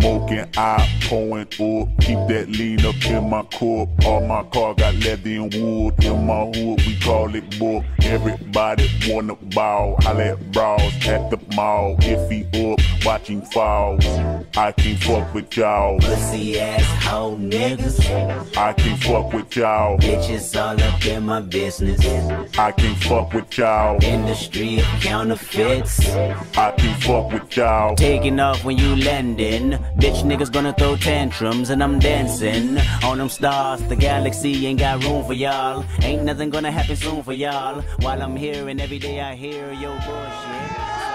Smoking, I pouring up. Keep that lean up in my cup. All my car got leather and wood. In my hood, we call it book. Everybody wanna ball. I let brawls at the mall. If he up, watching falls. I can't fuck with y'all. Pussy ass hoe niggas. I can't fuck with y'all. Bitches all up in my business. I can't fuck with y'all. Industry of counterfeits. I can't fuck with y'all. Taking off when you landing. Bitch niggas gonna throw tantrums and I'm dancing on them stars. The galaxy ain't got room for y'all. Ain't nothing gonna happen soon for y'all. While I'm here and every day I hear your bullshit.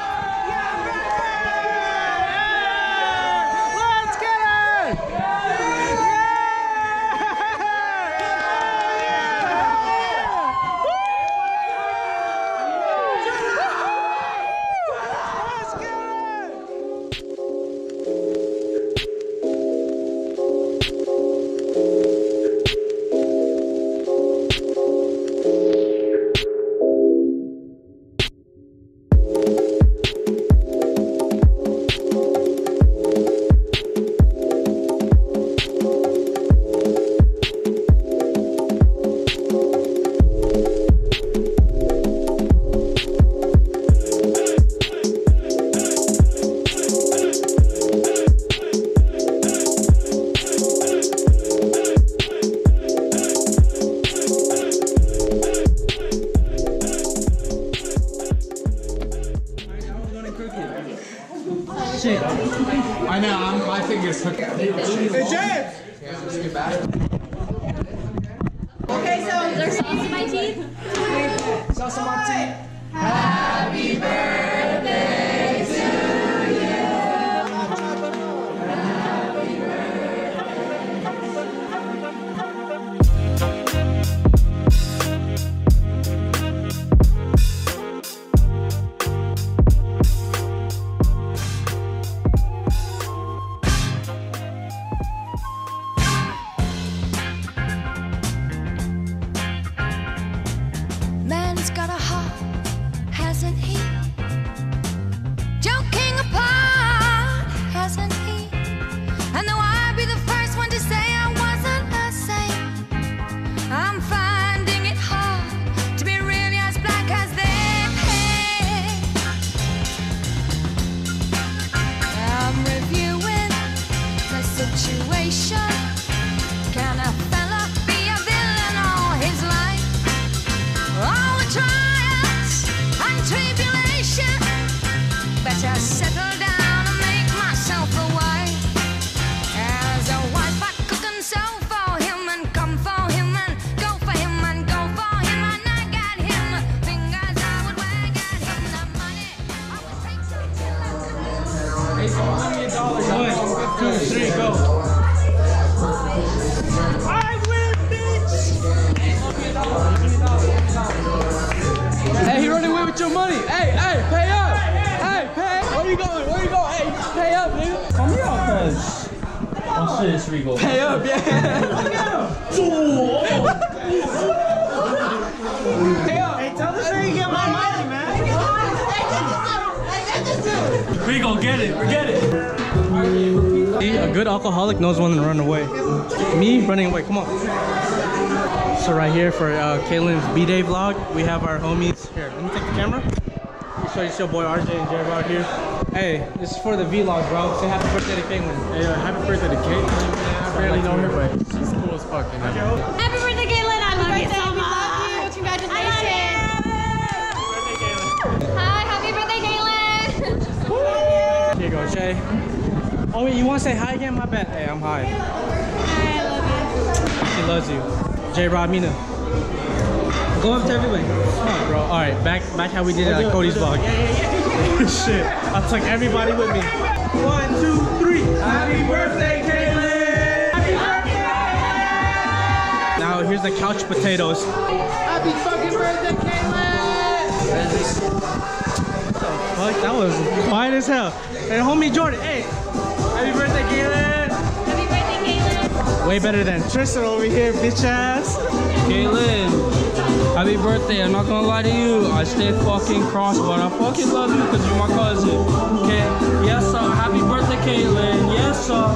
Hey, James! Okay, so there's sauce in my teeth. Sauce on my teeth. Situation. Money. Hey, hey, pay up. Hey, pay. Where you going? Where you going? Hey, pay up, nigga. Call me out, cuz. Oh shit, it's Regal. Pay up, yeah. pay up. Hey, tell this nigga get my money, man. Regal, get it, get it. A good alcoholic knows when to run away. Me running away, come on. So right here for uh, Kaylin's B-Day vlog, we have our homies. Here, let me take the camera. Let me show you your boy RJ and Jared out here. Hey, this is for the vlog, bro. Say happy birthday to Kaylin. Hey, uh, happy birthday to Kate. I barely know her, but she's cool as fuck. You know? Happy birthday, Caitlin. I love you so much. Congratulations. Hi, happy birthday, Caitlin. Here you go, Shay. Oh, wait, you want to say hi again? My bad. Hey, I'm high. I love you. She loves you. J Rob Mina. Go up to everybody. Come on, bro. All right, back back how we did it at Cody's vlog. Shit, I took everybody with me. One, two, three. Happy birthday, Kaylin! Happy birthday! Now here's the couch potatoes. Happy fucking birthday, Caitlin! Fuck, that was quiet as hell. And homie Jordan, hey, happy birthday, Kaylin! Happy birthday, Caitlin. Way better than Tristan over here, bitch ass. Caitlin, Happy birthday. I'm not gonna lie to you. I stay fucking cross, but I fucking love you because you're my cousin. Okay? Yes, sir. Happy birthday, Caitlin. Yes, sir.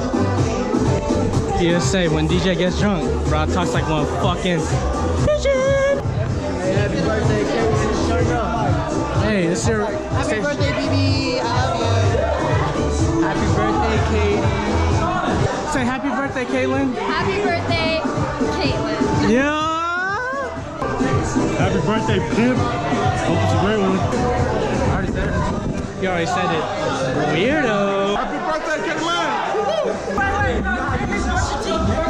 PSA, when DJ gets drunk, bro talks like one fucking pigeon. Happy birthday, Caitlin. Turn up. Hey, this is your Happy birthday, BB. I love you. Happy birthday, Katie. Say happy birthday, Caitlin. Happy birthday, Caitlin. Yeah. Happy birthday, Pimp. Hope it's a great one. already said it. You already said it. Weirdo. Happy birthday, Caitlin.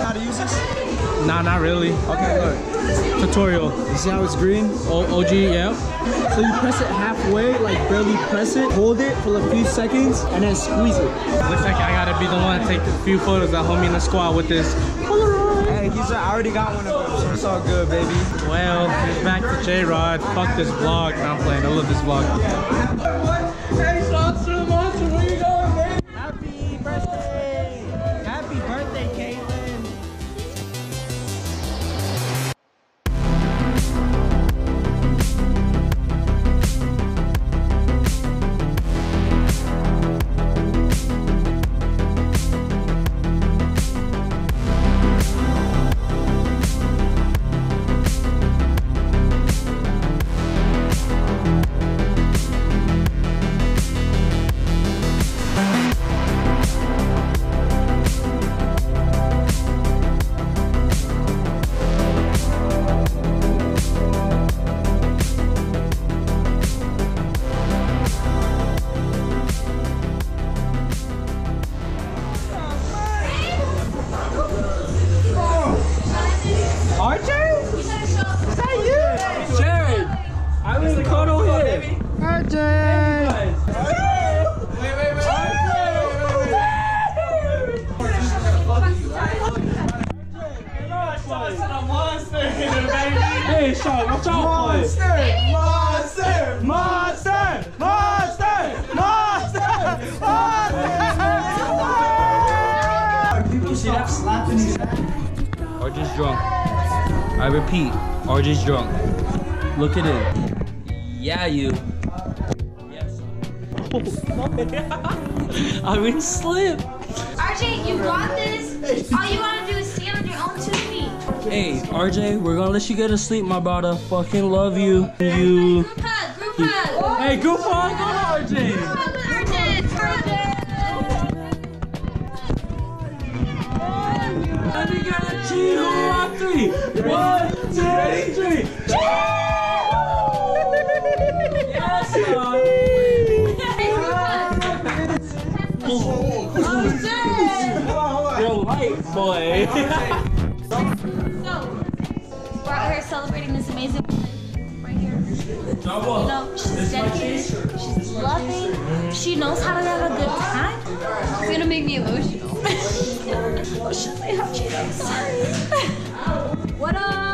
How to use this? Nah, not really. Okay, look. Tutorial. You see how it's green? O OG, yeah. So you press it halfway, like barely press it, hold it for a few seconds, and then squeeze it. Looks like I gotta be the one to take a few photos of homie in the squad with this. Hey, he's I already got one of them, so it's all good, baby. Well, it's back to J Rod. Fuck this vlog. No, I'm playing. I love this vlog. Hey, Sean, watch out, boy. Monster! Monster! Monster! Monster! Monster! You see that slapping his RJ's drunk. I repeat, RJ's drunk. Look at it. Yeah, you. Yes. I mean, slip. RJ, you want this? All you want Hey, RJ, we're gonna let you get to sleep, my brother. Fucking love you. You. Group hug, group hug. Hey, go on, go on, RJ. Group hug with RJ. RJ. And we gotta cheat on three. One, two, three. Yes, son. You're light, boy. celebrating this amazing woman right here. You know, she's dedicated, she's loving, she knows how to have a good time. It's gonna make me emotional. oh, have cheetos. What up?